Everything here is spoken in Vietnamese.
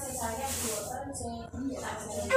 cái trái em của tân chế hiện tại